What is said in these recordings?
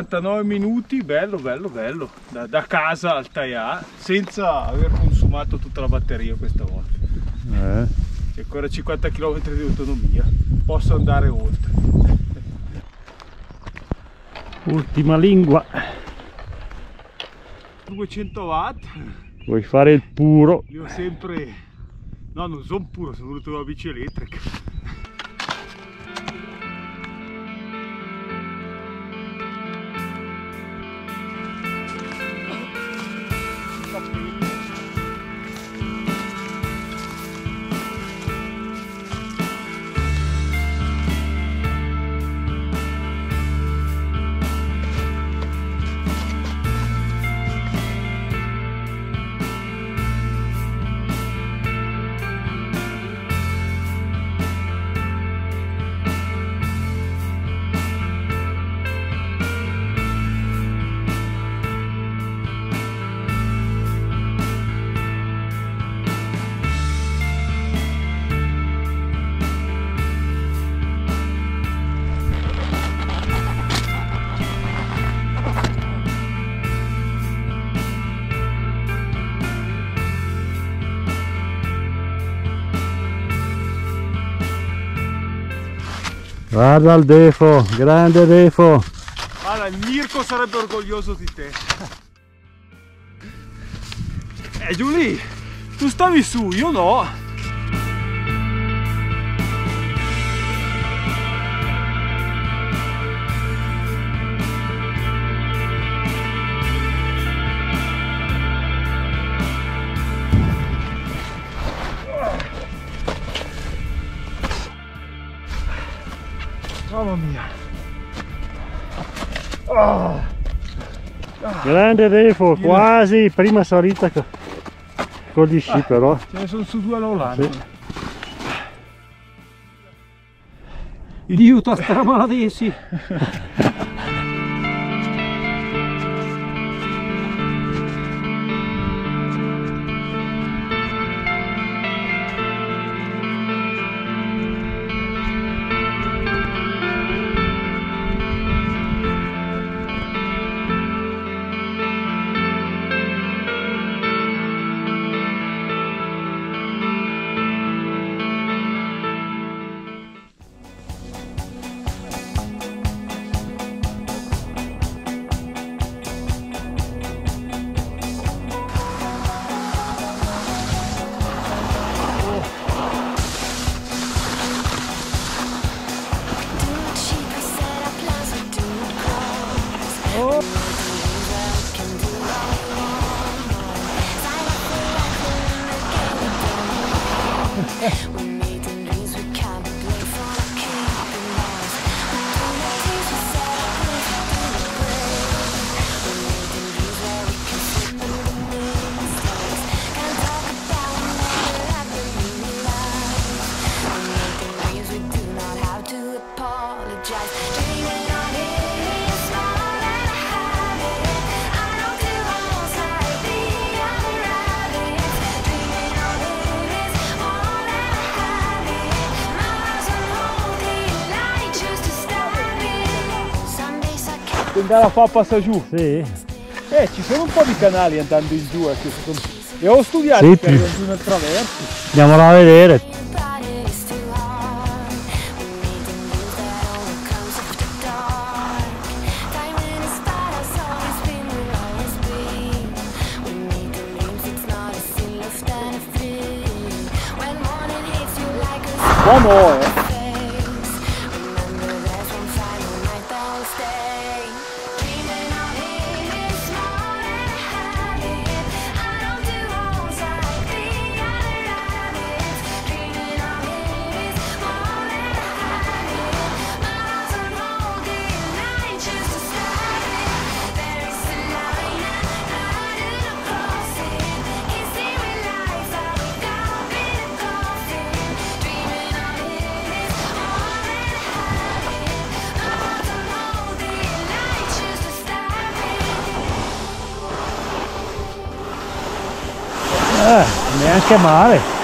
49 minuti, bello, bello, bello, da, da casa al Taià, senza aver consumato tutta la batteria questa volta. Eh. C'è ancora 50 km di autonomia, posso andare oltre. Ultima lingua. 200 watt, Vuoi fare il puro? li ho sempre... No, non sono puro, sono venuto con la bici elettrica. Guarda il defo, grande defo. Guarda, il Mirko sarebbe orgoglioso di te. Eh Giulia, tu stavi su, io no. Mamma mia. Grande defo, quasi prima salita co- con gli sci però. Ce ne sono su due all'Olanda. Sì. Aiuto a stramaladesi. Andare a fa passa giù. Sì, Eh, ci sono un po' di canali andando in giù, me. E ho studiato Sì, sì. arrivano giù nel traverso. andiamola a vedere. But it's Ah, man, come on.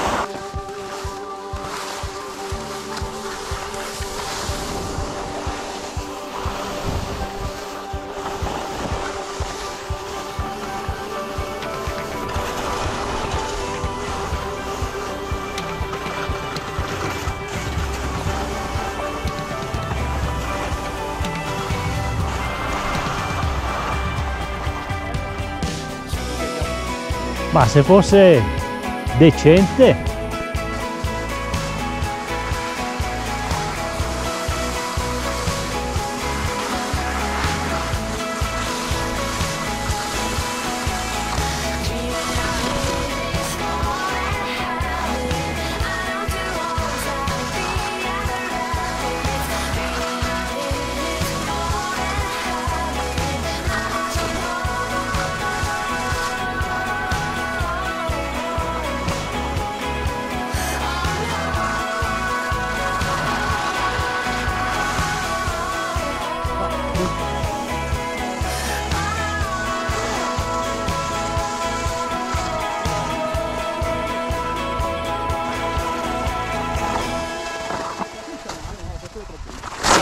Ma se fosse decente,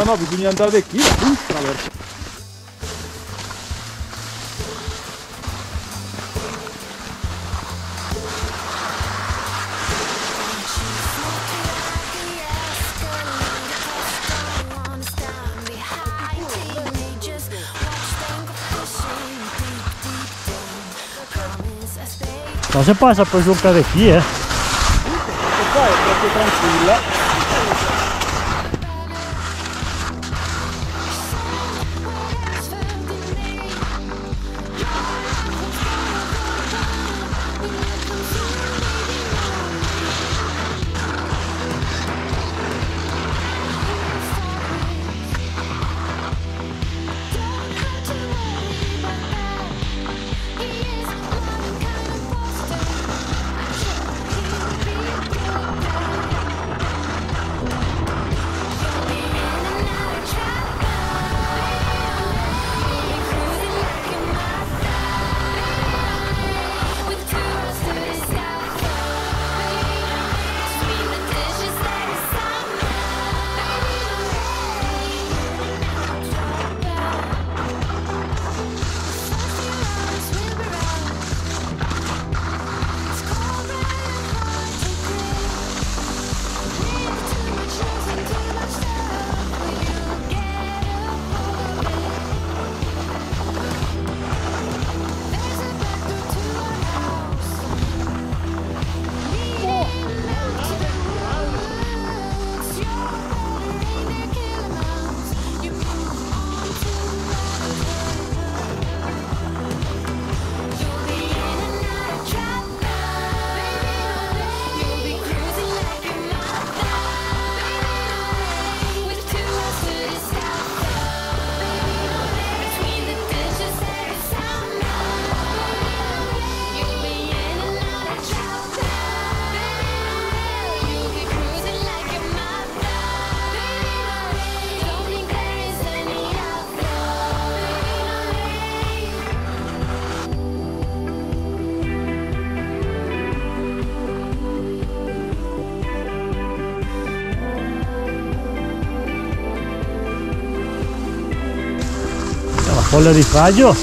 Ah no, bisogna andare qui, qui attraverso. no se passa per giocare qui, eh. E qua è proprio tranquilla. La folla di Faggio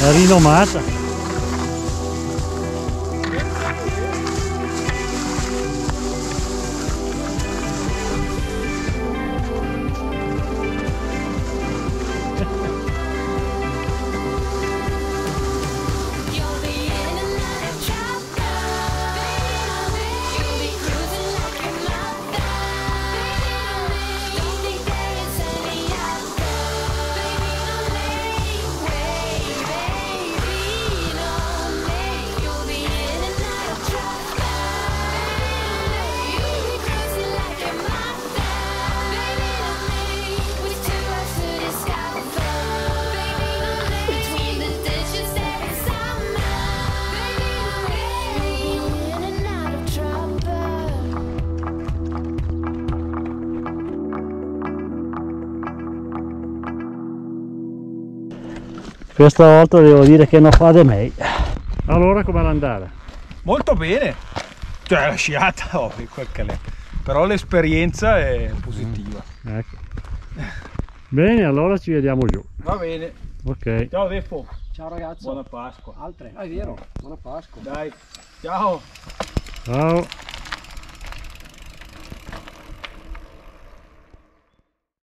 è rinomata. Questa volta devo dire che non fa di me. Allora come andare? Molto bene. Cioè la sciata, oh, quel che l'è. Però l'esperienza è positiva. Ecco. Bene, allora ci vediamo giù. Va bene. Ok. Ciao Defo. Ciao ragazzi. Buona Pasqua. Altre. Ah, è vero. Buona Pasqua. Dai. Ciao. Ciao.